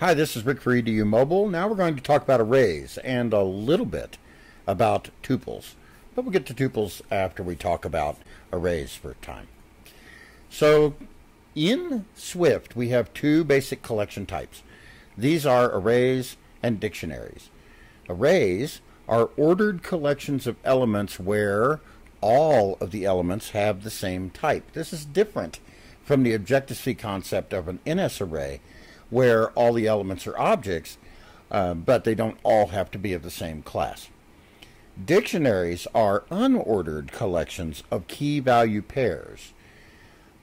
Hi, this is Rick for EDUmobile. Now we're going to talk about arrays and a little bit about tuples. But we'll get to tuples after we talk about arrays for a time. So in Swift, we have two basic collection types. These are arrays and dictionaries. Arrays are ordered collections of elements where all of the elements have the same type. This is different from the Objective-C concept of an NSArray where all the elements are objects, uh, but they don't all have to be of the same class. Dictionaries are unordered collections of key value pairs.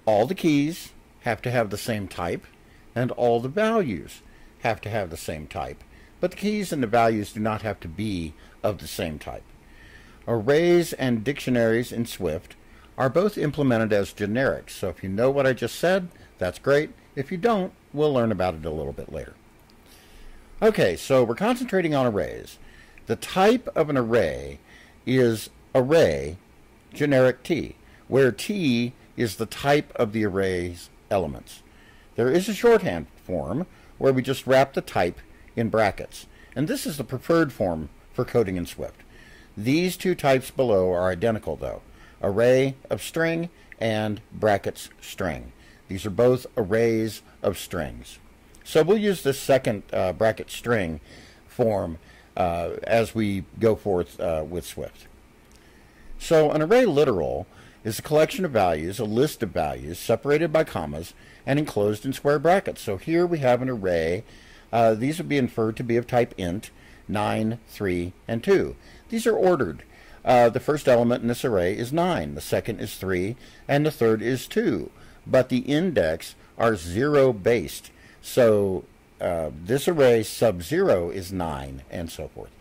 All the keys have to have the same type, and all the values have to have the same type, but the keys and the values do not have to be of the same type. Arrays and dictionaries in Swift are both implemented as generics, so if you know what I just said, that's great. If you don't, we'll learn about it a little bit later. Okay, so we're concentrating on arrays. The type of an array is array generic T, where T is the type of the array's elements. There is a shorthand form where we just wrap the type in brackets, and this is the preferred form for coding in Swift. These two types below are identical though, array of string and brackets string. These are both arrays of strings. So we'll use this second uh, bracket string form uh, as we go forth uh, with Swift. So an array literal is a collection of values, a list of values, separated by commas and enclosed in square brackets. So here we have an array. Uh, these would be inferred to be of type int, 9, 3, and 2. These are ordered. Uh, the first element in this array is 9, the second is 3, and the third is 2 but the index are zero based. So uh, this array sub zero is 9 and so forth.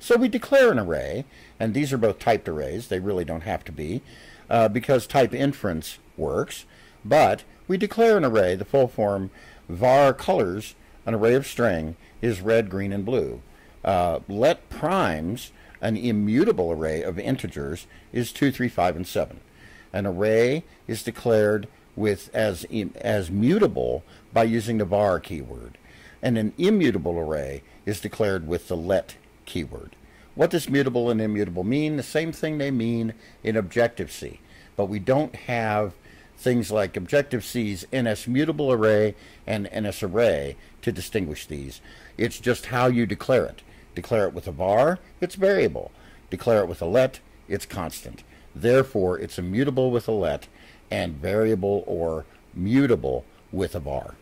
So we declare an array, and these are both typed arrays. They really don't have to be uh, because type inference works. But we declare an array, the full form var colors, an array of string, is red, green, and blue. Uh, let primes, an immutable array of integers, is 2, 3, 5, and 7. An array is declared with as as mutable by using the var keyword, and an immutable array is declared with the let keyword. What does mutable and immutable mean? The same thing they mean in Objective-C, but we don't have things like Objective-C's NSMutableArray and NSArray to distinguish these. It's just how you declare it. Declare it with a var, it's variable. Declare it with a let, it's constant. Therefore, it's immutable with a let and variable or mutable with a var.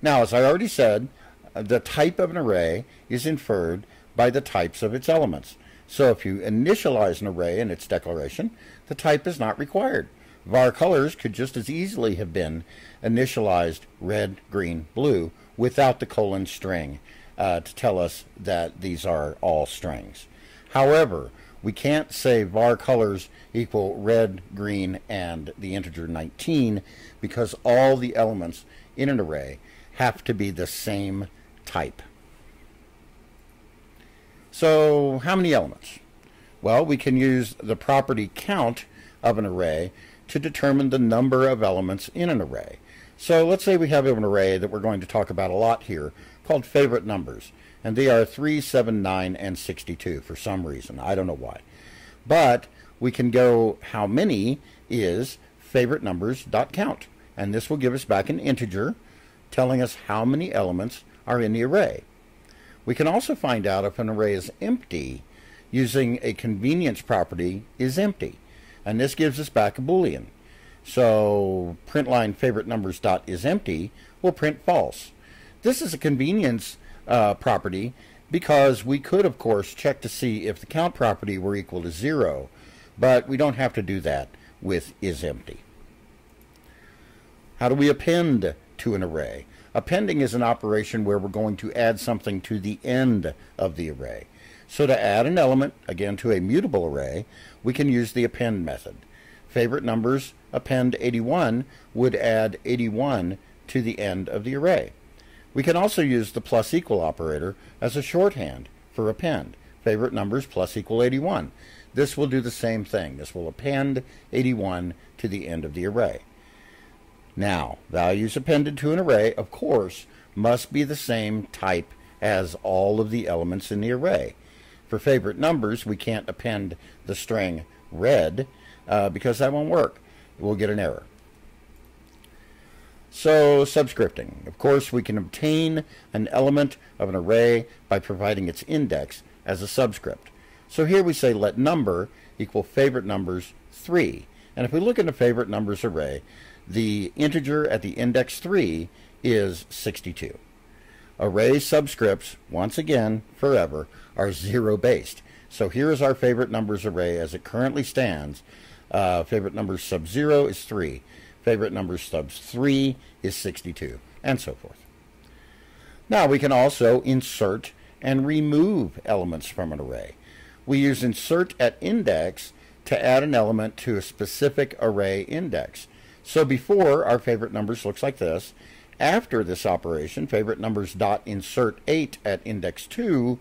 Now, as I already said, the type of an array is inferred by the types of its elements. So if you initialize an array in its declaration, the type is not required. var colors could just as easily have been initialized red, green, blue without the colon string uh, to tell us that these are all strings. However, we can't say var colors equal red, green, and the integer 19 because all the elements in an array have to be the same type. So how many elements? Well, we can use the property count of an array to determine the number of elements in an array. So let's say we have an array that we're going to talk about a lot here called favorite numbers and they are 3, 7, 9, and 62 for some reason. I don't know why. But we can go how many is favorite numbers dot count, and this will give us back an integer telling us how many elements are in the array. We can also find out if an array is empty using a convenience property is empty, and this gives us back a boolean. So print line favorite numbers dot is empty will print false. This is a convenience uh, property because we could, of course, check to see if the count property were equal to zero, but we don't have to do that with is empty. How do we append to an array? Appending is an operation where we're going to add something to the end of the array. So to add an element, again to a mutable array, we can use the append method. Favorite numbers append 81 would add 81 to the end of the array. We can also use the plus equal operator as a shorthand for append. favorite numbers plus equal 81. This will do the same thing. This will append 81 to the end of the array. Now, values appended to an array, of course, must be the same type as all of the elements in the array. For favorite numbers, we can't append the string red uh, because that won't work. We'll get an error. So, subscripting. Of course, we can obtain an element of an array by providing its index as a subscript. So here we say let number equal favorite numbers 3. And if we look in the favorite numbers array, the integer at the index 3 is 62. Array subscripts, once again, forever, are zero based. So here is our favorite numbers array as it currently stands. Uh, favorite numbers sub 0 is 3. Favorite numbers sub 3 is 62, and so forth. Now we can also insert and remove elements from an array. We use insert at index to add an element to a specific array index. So before, our favorite numbers looks like this. After this operation, favorite numbers dot insert 8 at index 2,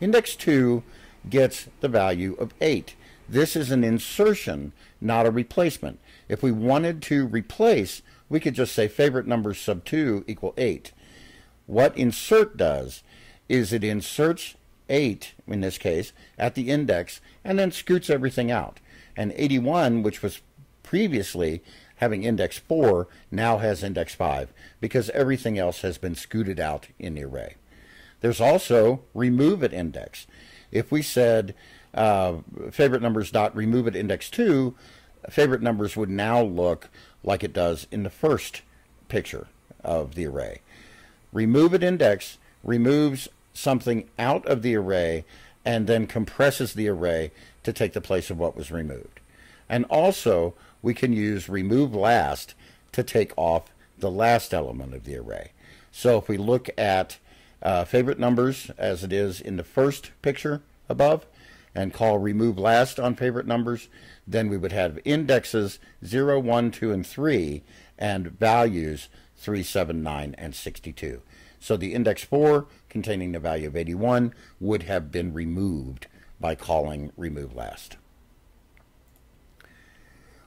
index 2 gets the value of 8. This is an insertion, not a replacement. If we wanted to replace, we could just say favorite numbers sub 2 equal 8. What insert does is it inserts 8, in this case, at the index and then scoots everything out. And 81, which was previously having index 4, now has index 5 because everything else has been scooted out in the array. There's also remove at index. If we said uh, favorite numbers dot remove at index 2, favorite numbers would now look like it does in the first picture of the array. Remove at index removes something out of the array and then compresses the array to take the place of what was removed. And also, we can use remove last to take off the last element of the array. So if we look at uh, favorite numbers as it is in the first picture above and call remove last on favorite numbers, then we would have indexes 0, 1, 2, and 3 and values 3, 7, 9, and 62. So the index 4 containing the value of 81 would have been removed by calling remove last.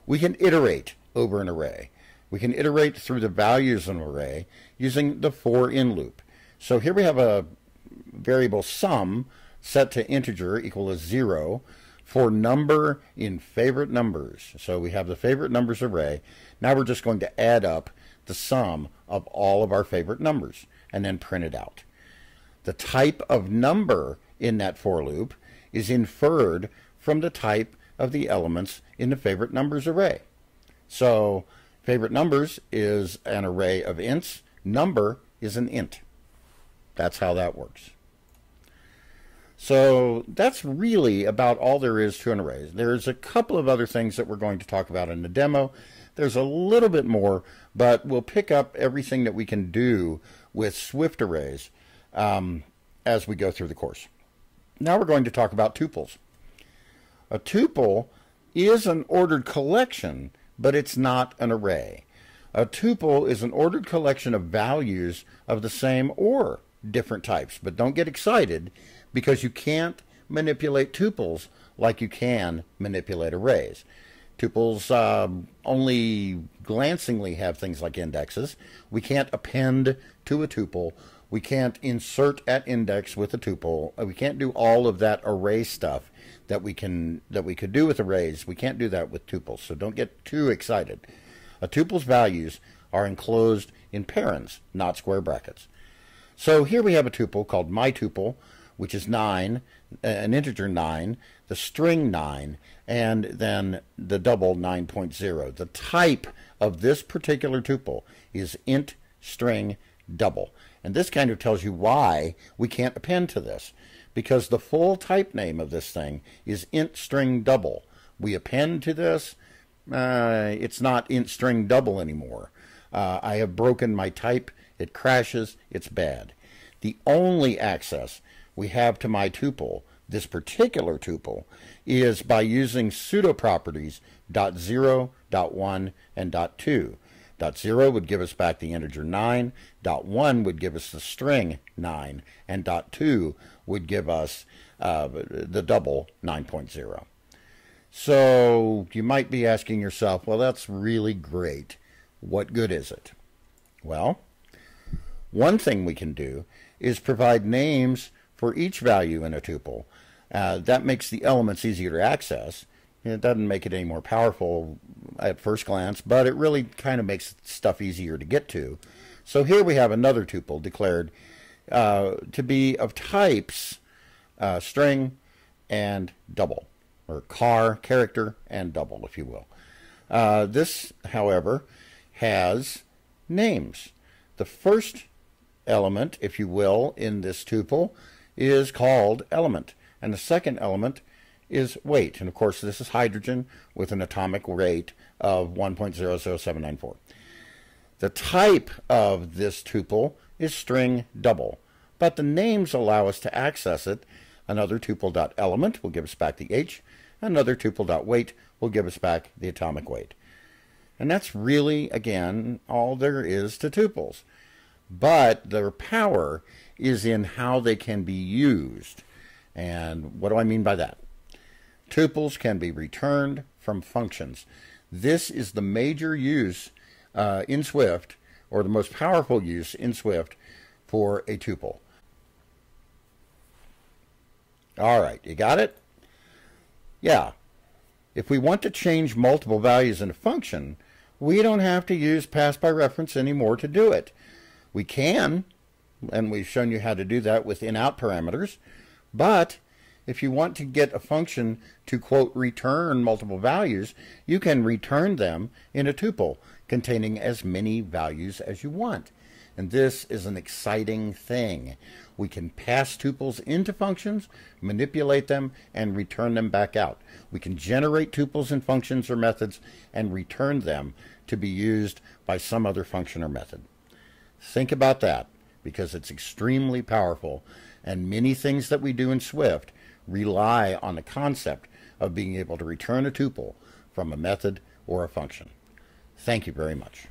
We can iterate over an array. We can iterate through the values of an array using the for in loop. So here we have a variable sum set to integer equal to 0 for number in favorite numbers. So we have the favorite numbers array. Now we're just going to add up the sum of all of our favorite numbers and then print it out. The type of number in that for loop is inferred from the type of the elements in the favorite numbers array. So favorite numbers is an array of ints. Number is an int. That's how that works. So that's really about all there is to an array. There's a couple of other things that we're going to talk about in the demo. There's a little bit more, but we'll pick up everything that we can do with Swift arrays um, as we go through the course. Now we're going to talk about tuples. A tuple is an ordered collection, but it's not an array. A tuple is an ordered collection of values of the same or different types. But don't get excited because you can't manipulate tuples like you can manipulate arrays. Tuples um, only glancingly have things like indexes. We can't append to a tuple. We can't insert at index with a tuple. We can't do all of that array stuff that we can that we could do with arrays. We can't do that with tuples. So don't get too excited. A tuple's values are enclosed in parens, not square brackets. So here we have a tuple called my tuple, which is 9, an integer 9, the string 9, and then the double 9.0. The type of this particular tuple is int string double. And this kind of tells you why we can't append to this. Because the full type name of this thing is int string double. We append to this, uh, it's not int string double anymore. Uh, I have broken my type, it crashes, it's bad. The only access we have to my tuple, this particular tuple, is by using pseudo properties dot zero, dot one, and dot two. Dot zero would give us back the integer 9, dot 1 would give us the string 9, and dot 2 would give us uh, the double 9.0. So you might be asking yourself, well, that's really great. What good is it? Well, one thing we can do is provide names for each value in a tuple. Uh, that makes the elements easier to access. It doesn't make it any more powerful at first glance, but it really kind of makes stuff easier to get to. So here we have another tuple declared uh, to be of types uh, string and double, or car, character, and double, if you will. Uh, this, however, has names. The first element, if you will, in this tuple is called element, and the second element is weight. And of course, this is hydrogen with an atomic rate of 1.00794. The type of this tuple is string double, but the names allow us to access it. Another tuple.element will give us back the H, another tuple.weight will give us back the atomic weight. And that's really, again, all there is to tuples. But their power is in how they can be used. And what do I mean by that? Tuples can be returned from functions. This is the major use uh, in Swift, or the most powerful use in Swift for a tuple. All right, you got it? Yeah. If we want to change multiple values in a function, we don't have to use pass by reference anymore to do it. We can, and we've shown you how to do that with in-out parameters, but if you want to get a function to, quote, return multiple values, you can return them in a tuple containing as many values as you want. And this is an exciting thing. We can pass tuples into functions, manipulate them, and return them back out. We can generate tuples in functions or methods and return them to be used by some other function or method. Think about that because it's extremely powerful and many things that we do in Swift rely on the concept of being able to return a tuple from a method or a function. Thank you very much.